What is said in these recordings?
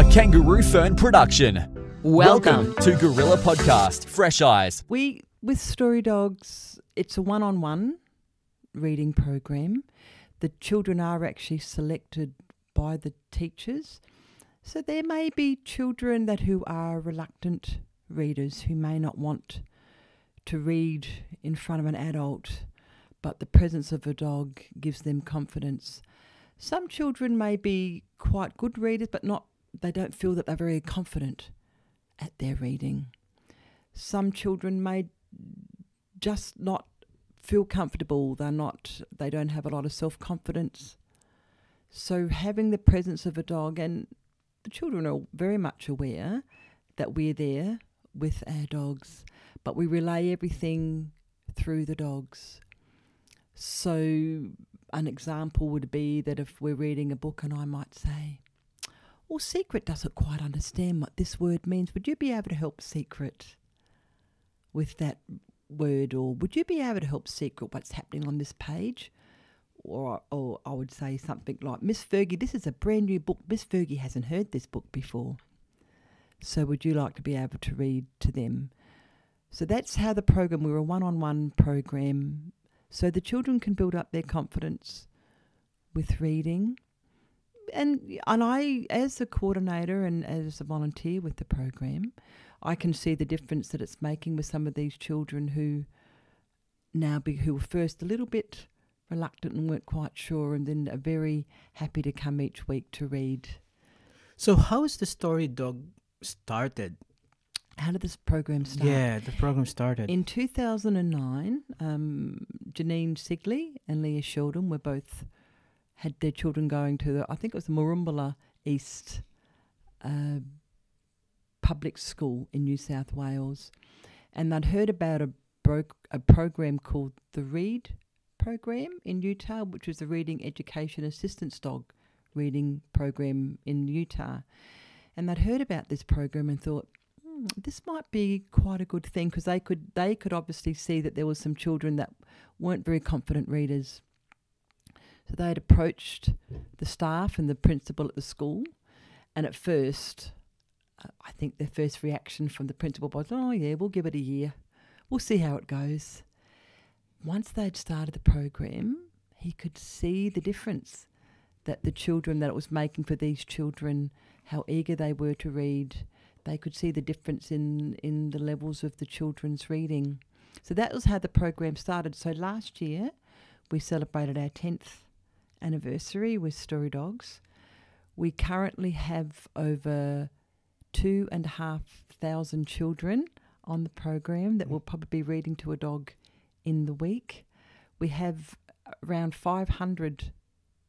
A Kangaroo Fern production. Welcome. to Guerilla Podcast, Fresh Eyes. We with Story Dogs, it's a one-on-one reading program. The children are actually selected by the teachers. So there may be children that who are reluctant readers who may not want to read in front of an adult, but the presence of a dog gives them confidence. Some children may be quite good readers, but not they don't feel that they're very confident at their reading. Some children may just not feel comfortable. They're not. They don't have a lot of self confidence. So having the presence of a dog, and the children are very much aware that we're there with our dogs, but we relay everything through the dogs. So an example would be that if we're reading a book and I might say, well, Secret doesn't quite understand what this word means. Would you be able to help Secret with that word? Or would you be able to help Secret what's happening on this page? Or, or I would say something like, Miss Fergie, this is a brand new book. Miss Fergie hasn't heard this book before. So would you like to be able to read to them? So that's how the program, we're a one on one program. So the children can build up their confidence with reading and and I, as a coordinator and as a volunteer with the program, I can see the difference that it's making with some of these children who now be who were first a little bit reluctant and weren't quite sure, and then are very happy to come each week to read. So how is the story dog started? How did this program start? Yeah, the program started. In 2009, um, Janine Sigley and Leah Sheldon were both had their children going to the, I think it was the Murwillumbah East uh, Public School in New South Wales, and they'd heard about a broke a program called the Read program in Utah, which was the Reading Education Assistance Dog reading program in Utah, and they'd heard about this program and thought. "Hmm, This might be quite a good thing because they could they could obviously see that there was some children that weren't very confident readers so they had approached the staff and the principal at the school, and at first, uh, I think their first reaction from the principal was, "Oh yeah, we'll give it a year, we'll see how it goes." Once they'd started the program, he could see the difference that the children that it was making for these children, how eager they were to read. They could see the difference in in the levels of the children's reading. So that was how the program started. So last year, we celebrated our tenth anniversary with Story Dogs. We currently have over two and a half thousand children on the program that mm. will probably be reading to a dog in the week. We have around 500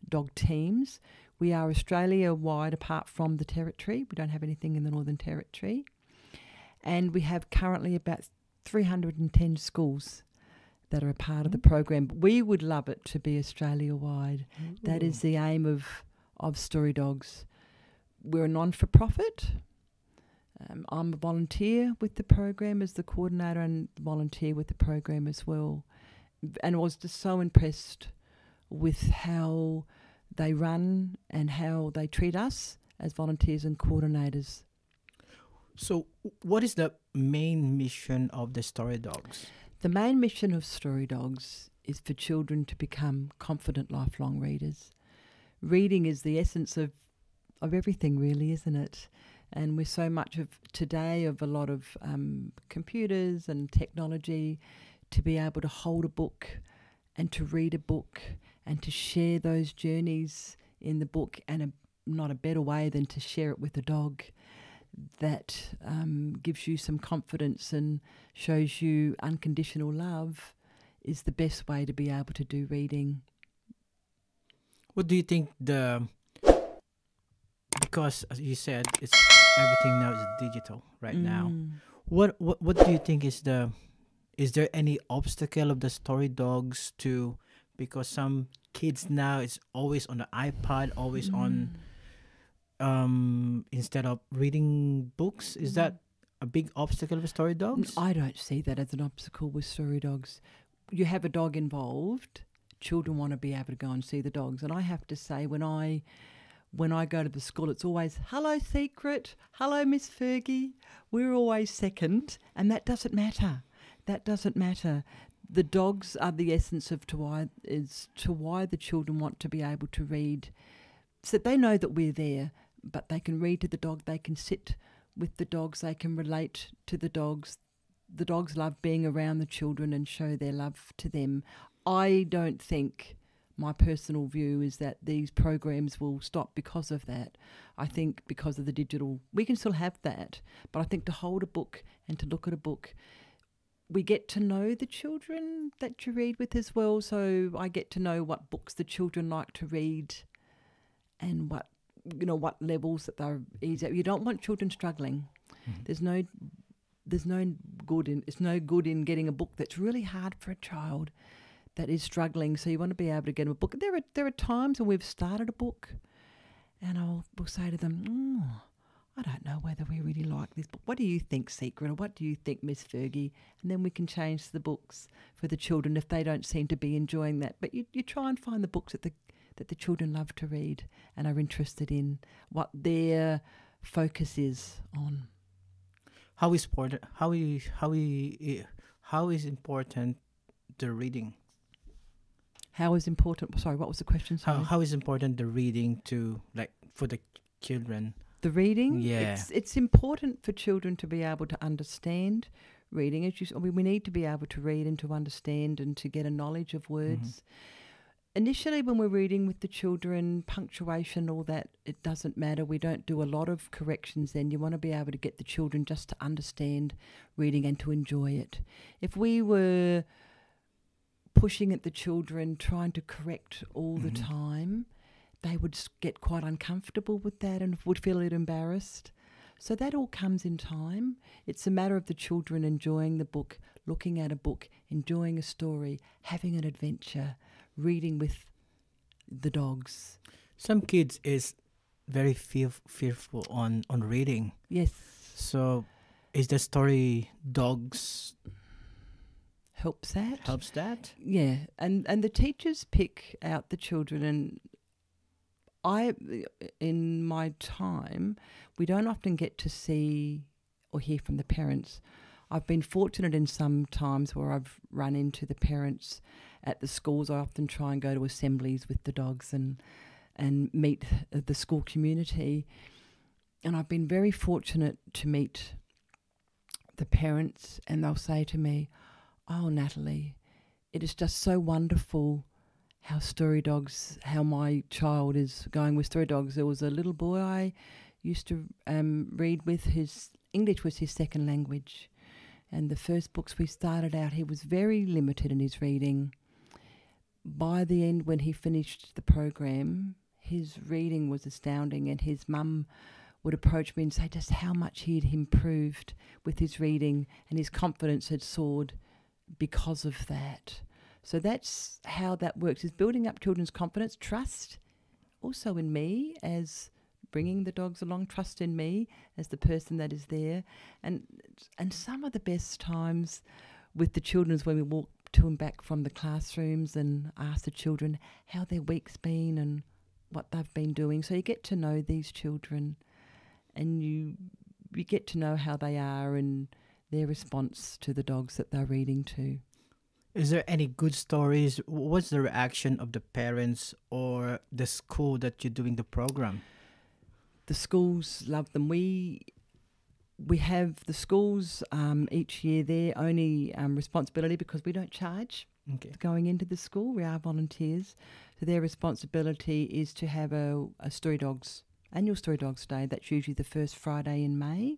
dog teams. We are Australia wide apart from the territory. We don't have anything in the Northern Territory. And we have currently about 310 schools that are a part of the program. We would love it to be Australia wide. That is the aim of, of Story Dogs. We're a non for profit. Um, I'm a volunteer with the program as the coordinator and volunteer with the program as well. And was just so impressed with how they run and how they treat us as volunteers and coordinators. So what is the main mission of the story dogs? The main mission of Story Dogs is for children to become confident lifelong readers. Reading is the essence of, of everything, really, isn't it? And we're so much of today of a lot of um, computers and technology to be able to hold a book and to read a book and to share those journeys in the book and a, not a better way than to share it with a dog that um, gives you some confidence and shows you unconditional love is the best way to be able to do reading. What do you think the because as you said it's everything now is digital right now. Mm. What what what do you think is the is there any obstacle of the story dogs to because some kids now it's always on the iPad, always on um instead of reading books is that a big obstacle with story dogs I don't see that as an obstacle with story dogs. You have a dog involved, children want to be able to go and see the dogs. And I have to say, when I when I go to the school, it's always, hello, secret, hello, Miss Fergie. We're always second, and that doesn't matter. That doesn't matter. The dogs are the essence of to why is to why the children want to be able to read, so they know that we're there, but they can read to the dog. They can sit with the dogs. They can relate to the dogs. The dogs love being around the children and show their love to them. I don't think my personal view is that these programs will stop because of that. I think because of the digital, we can still have that, but I think to hold a book and to look at a book, we get to know the children that you read with as well. So I get to know what books the children like to read and what you know what levels that they're easy. You don't want children struggling. Mhm. There's no there's no good in it's no good in getting a book that's really hard for a child that is struggling. So you want to be able to get them a book. There are there are times when we've started a book, and I'll will say to them, oh, I don't know whether we really like this book. What do you think, Secret? Or what do you think, Miss Fergie? And then we can change the books for the children if they don't seem to be enjoying that. But you, you try and find the books that the that the children love to read and are interested in, what their focus is on. How is important? How is how is how is important the reading? How is important? Sorry, what was the question? How how is important the reading to like for the children? The reading, Yeah. it's it's important for children to be able to understand reading. As you, I mean, we need to be able to read and to understand and to get a knowledge of mm-hmm. words. Initially, when we're reading with the children, punctuation, all that, it doesn't matter. We don't do a lot of corrections. Then you want to be able to get the children just to understand reading and to enjoy it. If we were pushing at the children, trying to correct all the Mhm. time, they would get quite uncomfortable with that and would feel a little embarrassed. So that all comes in time. It's a matter of the children enjoying the book, looking at a book, enjoying a story, having an adventure, reading with the dogs. Some kids is very fear, fearful on on reading. Yes, So is the story dogs helps that. helps that? Yeah, and and the teachers pick out the children, and I, in my time, we don't often get to see or hear from the parents. I've been fortunate in some times where I've run into the parents at the schools. I often try and go to assemblies with the dogs and and meet the school community. And I've been very fortunate to meet the parents, and they'll say to me, "Oh, Natalie, it is just so wonderful how story dogs, how my child is going with story dogs. There was a little boy I used to um, read with. His English was his second language, and the first books we started out, he was very limited in his reading. By the end, when he finished the program, his reading was astounding, and his mum would approach me and say just how much he had improved with his reading, and his confidence had soared because of that. So that's how that works is building up children's confidence, trust also in me as bringing the dogs along, trust in me as the person that is there. And and some of the best times with the children is when we walk to and back from the classrooms and ask the children how their week's been and what they've been doing. So you get to know these children and you you get to know how they are and their response to the dogs that they're reading to. Is there any good stories? What's the reaction of the parents or the school that you're doing the program? The schools love them. We we have the schools um, each year their only um, responsibility because we don't charge Okay. going into the school. We are volunteers, so their responsibility is to have a, a Story Dogs annual Story Dogs Day. That's usually the first Friday in May.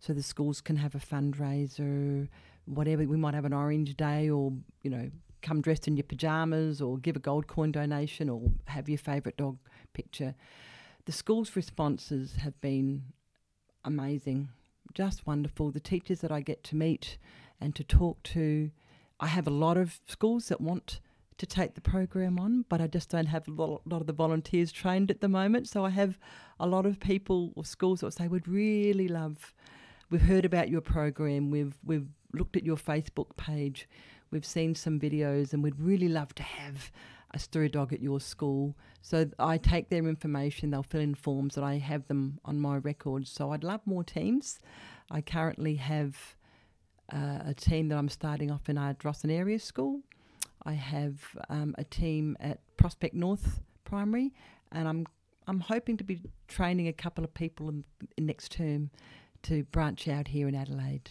So the schools can have a fundraiser, whatever. We might have an Orange Day, or you know, come dressed in your pajamas, or give a gold coin donation, or have your favourite dog picture. The school's responses have been amazing, just wonderful. The teachers that I get to meet and to talk to, I have a lot of schools that want to take the program on, but I just don't have a lot, lot of the volunteers trained at the moment. So I have a lot of people or schools that say we'd really love. We've heard about your program. We've we've looked at your Facebook page. We've seen some videos, and we'd really love to have a story dog at your school. So I take their information, they'll fill in forms that I have them on my records. So I'd love more teams. I currently have uh, a team that I'm starting off in our Drossen area school. I have um, a team at Prospect North Primary, and I'm I'm hoping to be training a couple of people in, in next term to branch out here in Adelaide.